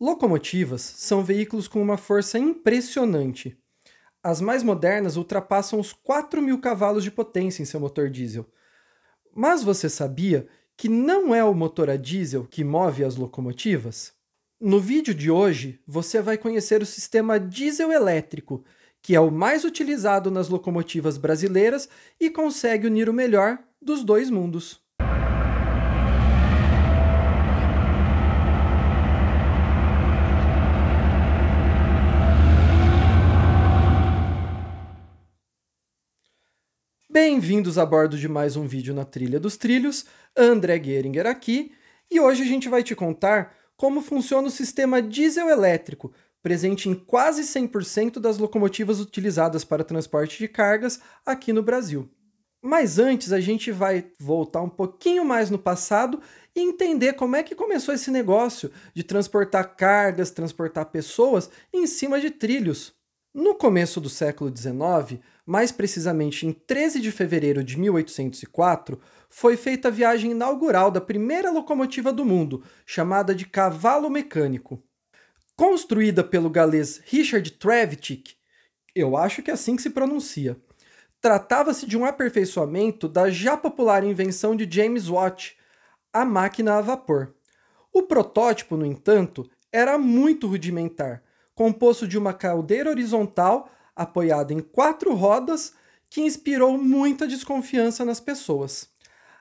Locomotivas são veículos com uma força impressionante. As mais modernas ultrapassam os 4 mil cavalos de potência em seu motor diesel. Mas você sabia que não é o motor a diesel que move as locomotivas? No vídeo de hoje, você vai conhecer o sistema diesel elétrico, que é o mais utilizado nas locomotivas brasileiras e consegue unir o melhor dos dois mundos. Bem-vindos a bordo de mais um vídeo na Trilha dos Trilhos, André Geringer aqui, e hoje a gente vai te contar como funciona o sistema diesel elétrico, presente em quase 100% das locomotivas utilizadas para transporte de cargas aqui no Brasil. Mas antes a gente vai voltar um pouquinho mais no passado e entender como é que começou esse negócio de transportar cargas, transportar pessoas em cima de trilhos. No começo do século XIX, mais precisamente em 13 de fevereiro de 1804, foi feita a viagem inaugural da primeira locomotiva do mundo, chamada de cavalo mecânico. Construída pelo galês Richard Trevithick, eu acho que é assim que se pronuncia. Tratava-se de um aperfeiçoamento da já popular invenção de James Watt, a máquina a vapor. O protótipo, no entanto, era muito rudimentar, composto de uma caldeira horizontal apoiada em quatro rodas que inspirou muita desconfiança nas pessoas.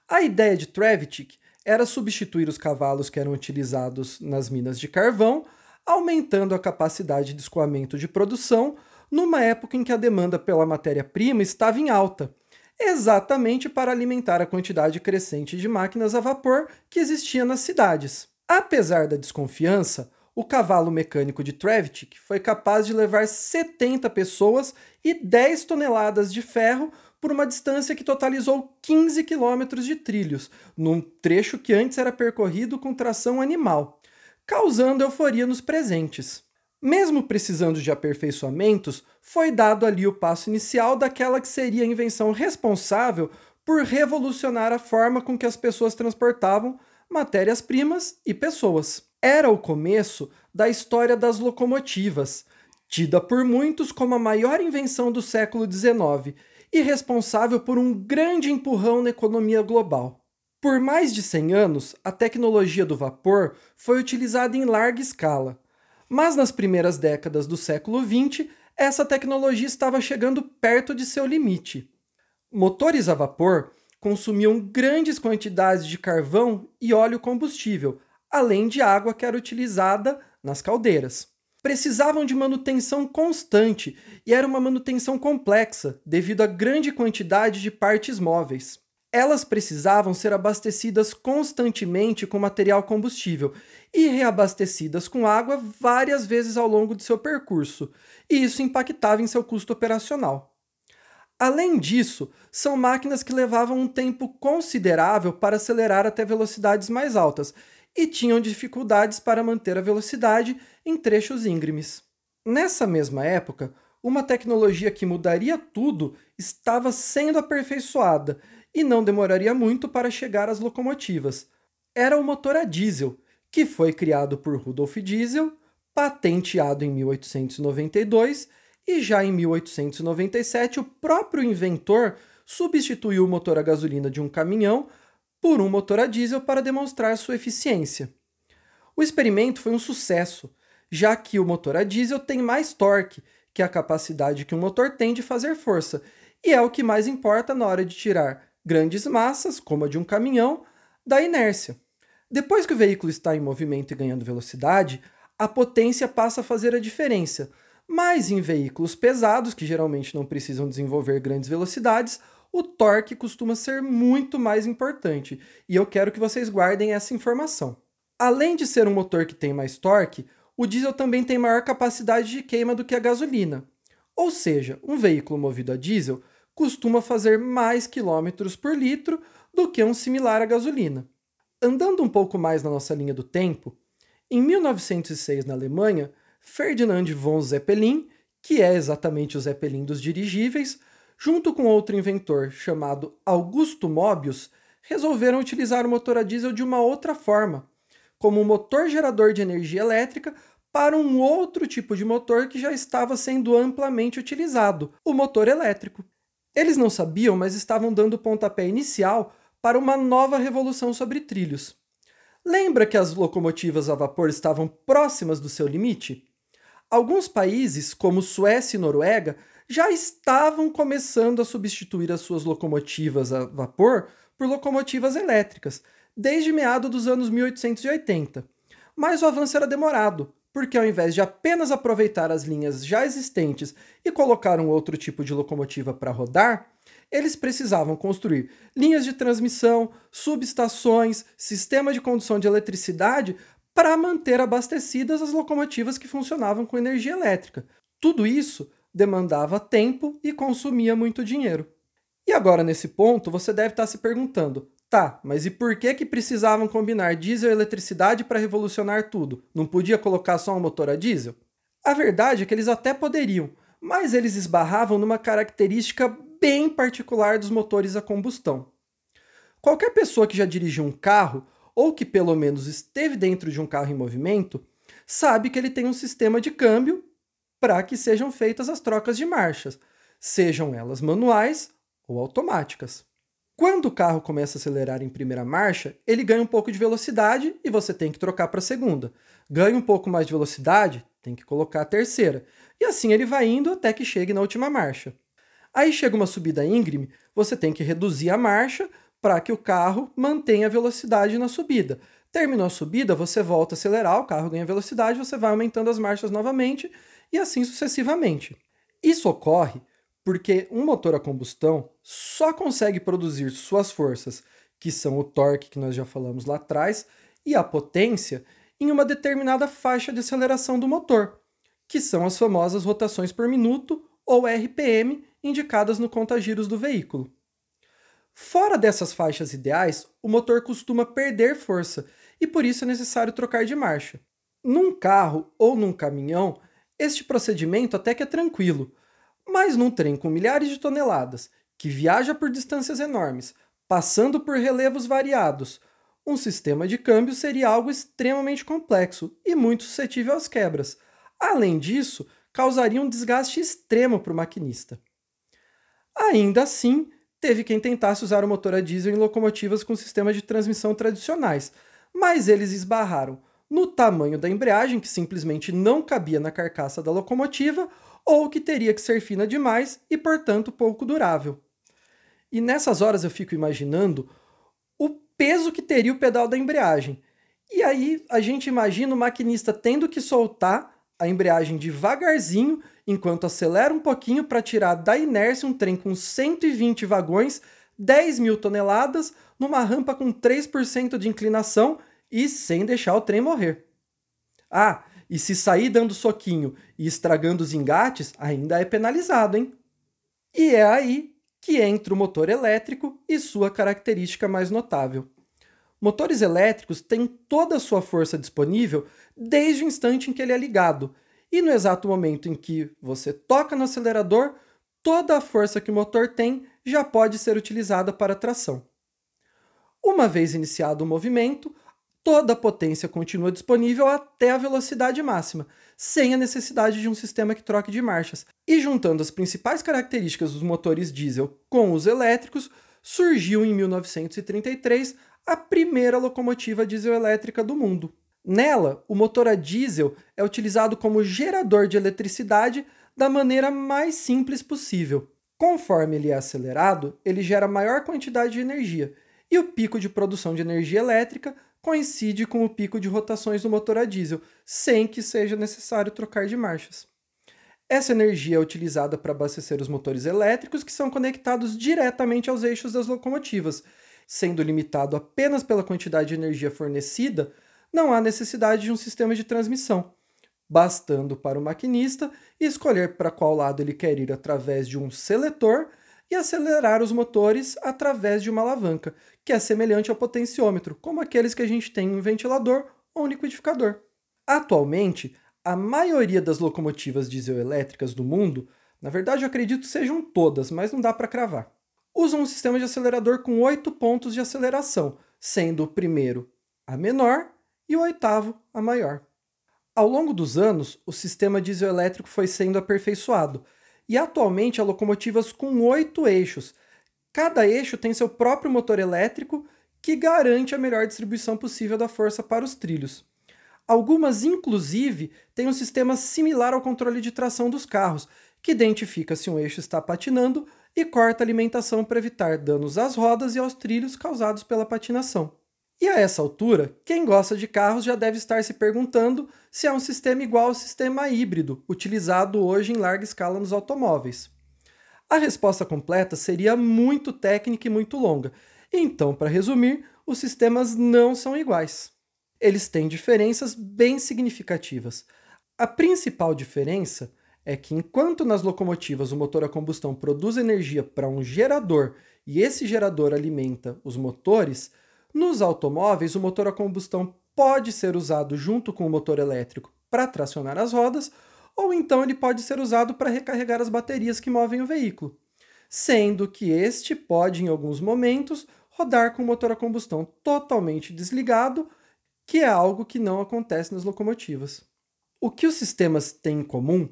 A ideia de Trevithick era substituir os cavalos que eram utilizados nas minas de carvão, aumentando a capacidade de escoamento de produção numa época em que a demanda pela matéria-prima estava em alta, exatamente para alimentar a quantidade crescente de máquinas a vapor que existia nas cidades. Apesar da desconfiança, o cavalo mecânico de Trevithick foi capaz de levar 70 pessoas e 10 toneladas de ferro por uma distância que totalizou 15 quilômetros de trilhos, num trecho que antes era percorrido com tração animal, causando euforia nos presentes. Mesmo precisando de aperfeiçoamentos, foi dado ali o passo inicial daquela que seria a invenção responsável por revolucionar a forma com que as pessoas transportavam matérias-primas e pessoas era o começo da história das locomotivas, tida por muitos como a maior invenção do século XIX e responsável por um grande empurrão na economia global. Por mais de 100 anos, a tecnologia do vapor foi utilizada em larga escala, mas nas primeiras décadas do século XX, essa tecnologia estava chegando perto de seu limite. Motores a vapor consumiam grandes quantidades de carvão e óleo combustível, além de água que era utilizada nas caldeiras. Precisavam de manutenção constante e era uma manutenção complexa devido à grande quantidade de partes móveis. Elas precisavam ser abastecidas constantemente com material combustível e reabastecidas com água várias vezes ao longo de seu percurso, e isso impactava em seu custo operacional. Além disso, são máquinas que levavam um tempo considerável para acelerar até velocidades mais altas e tinham dificuldades para manter a velocidade em trechos íngremes. Nessa mesma época, uma tecnologia que mudaria tudo estava sendo aperfeiçoada e não demoraria muito para chegar às locomotivas. Era o motor a diesel, que foi criado por Rudolf Diesel, patenteado em 1892 e já em 1897 o próprio inventor substituiu o motor a gasolina de um caminhão por um motor a diesel para demonstrar sua eficiência. O experimento foi um sucesso, já que o motor a diesel tem mais torque, que é a capacidade que um motor tem de fazer força, e é o que mais importa na hora de tirar grandes massas, como a de um caminhão, da inércia. Depois que o veículo está em movimento e ganhando velocidade, a potência passa a fazer a diferença. Mas em veículos pesados, que geralmente não precisam desenvolver grandes velocidades, o torque costuma ser muito mais importante, e eu quero que vocês guardem essa informação. Além de ser um motor que tem mais torque, o diesel também tem maior capacidade de queima do que a gasolina. Ou seja, um veículo movido a diesel costuma fazer mais quilômetros por litro do que um similar à gasolina. Andando um pouco mais na nossa linha do tempo, em 1906 na Alemanha, Ferdinand von Zeppelin, que é exatamente o Zeppelin dos dirigíveis, junto com outro inventor chamado Augusto Mobius, resolveram utilizar o motor a diesel de uma outra forma, como um motor gerador de energia elétrica para um outro tipo de motor que já estava sendo amplamente utilizado, o motor elétrico. Eles não sabiam, mas estavam dando pontapé inicial para uma nova revolução sobre trilhos. Lembra que as locomotivas a vapor estavam próximas do seu limite? Alguns países, como Suécia e Noruega, já estavam começando a substituir as suas locomotivas a vapor por locomotivas elétricas, desde meados dos anos 1880. Mas o avanço era demorado, porque ao invés de apenas aproveitar as linhas já existentes e colocar um outro tipo de locomotiva para rodar, eles precisavam construir linhas de transmissão, subestações, sistema de condução de eletricidade para manter abastecidas as locomotivas que funcionavam com energia elétrica. Tudo isso demandava tempo e consumia muito dinheiro. E agora, nesse ponto, você deve estar se perguntando: tá, mas e por que, que precisavam combinar diesel e eletricidade para revolucionar tudo? Não podia colocar só um motor a diesel? A verdade é que eles até poderiam, mas eles esbarravam numa característica bem particular dos motores a combustão. Qualquer pessoa que já dirigiu um carro, ou que pelo menos esteve dentro de um carro em movimento, sabe que ele tem um sistema de câmbio para que sejam feitas as trocas de marchas, sejam elas manuais ou automáticas. Quando o carro começa a acelerar em primeira marcha, ele ganha um pouco de velocidade e você tem que trocar para a segunda. Ganha um pouco mais de velocidade, tem que colocar a terceira. E assim ele vai indo até que chegue na última marcha. Aí chega uma subida íngreme, você tem que reduzir a marcha para que o carro mantenha a velocidade na subida. Terminou a subida, você volta a acelerar, o carro ganha velocidade, você vai aumentando as marchas novamente e assim sucessivamente. Isso ocorre porque um motor a combustão só consegue produzir suas forças, que são o torque que nós já falamos lá atrás, e a potência, em uma determinada faixa de aceleração do motor, que são as famosas rotações por minuto, ou RPM, indicadas no conta-giros do veículo. Fora dessas faixas ideais, o motor costuma perder força e por isso é necessário trocar de marcha. Num carro ou num caminhão, este procedimento até que é tranquilo, mas num trem com milhares de toneladas, que viaja por distâncias enormes, passando por relevos variados, um sistema de câmbio seria algo extremamente complexo e muito suscetível às quebras. Além disso, causaria um desgaste extremo para o maquinista. Ainda assim, teve quem tentasse usar o motor a diesel em locomotivas com sistemas de transmissão tradicionais, mas eles esbarraram no tamanho da embreagem, que simplesmente não cabia na carcaça da locomotiva, ou que teria que ser fina demais e, portanto, pouco durável. E nessas horas eu fico imaginando o peso que teria o pedal da embreagem. E aí a gente imagina o maquinista tendo que soltar a embreagem devagarzinho enquanto acelera um pouquinho para tirar da inércia um trem com 120 vagões, 10 mil toneladas, numa rampa com 3% de inclinação e sem deixar o trem morrer. Ah, e se sair dando soquinho e estragando os engates, ainda é penalizado, hein? E é aí que entra o motor elétrico e sua característica mais notável. Motores elétricos têm toda a sua força disponível desde o instante em que ele é ligado, e no exato momento em que você toca no acelerador, toda a força que o motor tem já pode ser utilizada para tração. Uma vez iniciado o movimento, toda a potência continua disponível até a velocidade máxima, sem a necessidade de um sistema que troque de marchas. E juntando as principais características dos motores diesel com os elétricos, surgiu em 1933 a primeira locomotiva diesel-elétrica do mundo. Nela, o motor a diesel é utilizado como gerador de eletricidade da maneira mais simples possível. Conforme ele é acelerado, ele gera maior quantidade de energia, e o pico de produção de energia elétrica coincide com o pico de rotações do motor a diesel, sem que seja necessário trocar de marchas. Essa energia é utilizada para abastecer os motores elétricos que são conectados diretamente aos eixos das locomotivas sendo limitado apenas pela quantidade de energia fornecida, não há necessidade de um sistema de transmissão, bastando para o maquinista escolher para qual lado ele quer ir através de um seletor e acelerar os motores através de uma alavanca, que é semelhante ao potenciômetro, como aqueles que a gente tem em um ventilador ou um liquidificador. Atualmente, a maioria das locomotivas diesel-elétricas do mundo, na verdade eu acredito sejam todas, mas não dá para cravar, usam um sistema de acelerador com oito pontos de aceleração, sendo o primeiro a menor e o oitavo a maior. Ao longo dos anos, o sistema dieselétrico foi sendo aperfeiçoado, e atualmente há locomotivas com oito eixos. Cada eixo tem seu próprio motor elétrico que garante a melhor distribuição possível da força para os trilhos. Algumas, inclusive, têm um sistema similar ao controle de tração dos carros, que identifica se um eixo está patinando e corta a alimentação para evitar danos às rodas e aos trilhos causados pela patinação. E a essa altura, quem gosta de carros já deve estar se perguntando se é um sistema igual ao sistema híbrido, utilizado hoje em larga escala nos automóveis. A resposta completa seria muito técnica e muito longa, então, para resumir, os sistemas não são iguais. Eles têm diferenças bem significativas. A principal diferença é que enquanto nas locomotivas o motor a combustão produz energia para um gerador e esse gerador alimenta os motores, nos automóveis o motor a combustão pode ser usado junto com o motor elétrico para tracionar as rodas, ou então ele pode ser usado para recarregar as baterias que movem o veículo, sendo que este pode, em alguns momentos, rodar com o motor a combustão totalmente desligado, que é algo que não acontece nas locomotivas. O que os sistemas têm em comum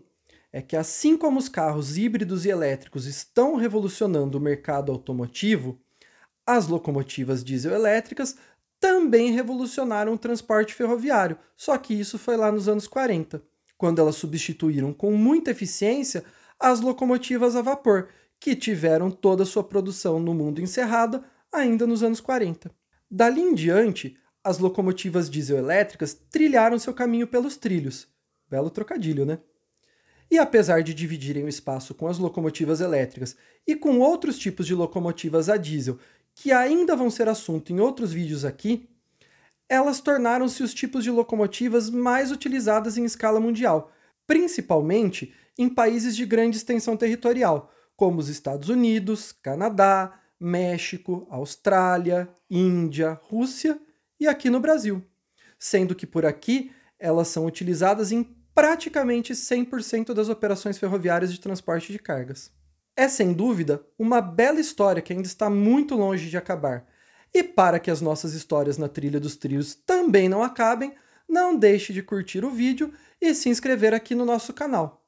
é que, assim como os carros híbridos e elétricos estão revolucionando o mercado automotivo, as locomotivas diesel-elétricas também revolucionaram o transporte ferroviário, só que isso foi lá nos anos 40, quando elas substituíram com muita eficiência as locomotivas a vapor, que tiveram toda a sua produção no mundo encerrada ainda nos anos 40. Dali em diante, as locomotivas diesel-elétricas trilharam seu caminho pelos trilhos. Belo trocadilho, né? E apesar de dividirem o espaço com as locomotivas elétricas e com outros tipos de locomotivas a diesel, que ainda vão ser assunto em outros vídeos aqui, elas tornaram-se os tipos de locomotivas mais utilizadas em escala mundial, principalmente em países de grande extensão territorial, como os Estados Unidos, Canadá, México, Austrália, Índia, Rússia e aqui no Brasil, sendo que por aqui elas são utilizadas em praticamente 100% das operações ferroviárias de transporte de cargas. É sem dúvida uma bela história que ainda está muito longe de acabar. E para que as nossas histórias na trilha dos trios também não acabem, não deixe de curtir o vídeo e se inscrever aqui no nosso canal.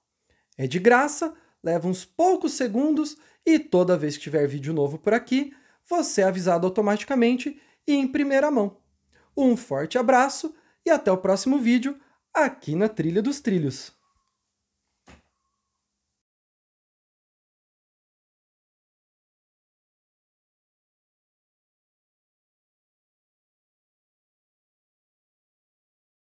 É de graça, leva uns poucos segundos e toda vez que tiver vídeo novo por aqui, você é avisado automaticamente e em primeira mão. Um forte abraço e até o próximo vídeo aqui na Trilha dos Trilhos.